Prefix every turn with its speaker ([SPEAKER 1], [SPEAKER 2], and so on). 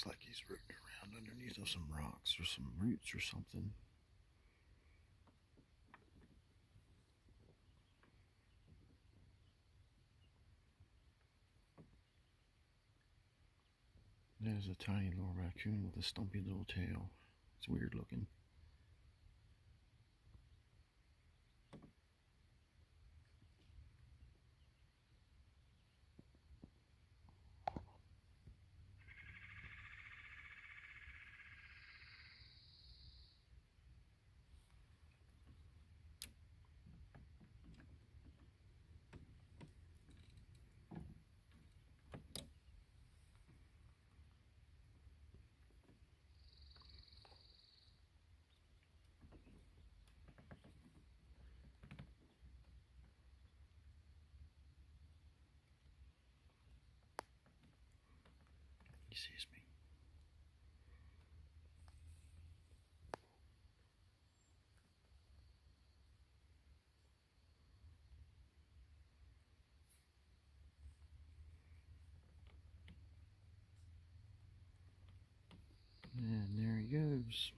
[SPEAKER 1] Looks like he's rooting around underneath of some rocks or some roots or something. There's a tiny little raccoon with a stumpy little tail. It's weird looking. Sees me. And there he goes.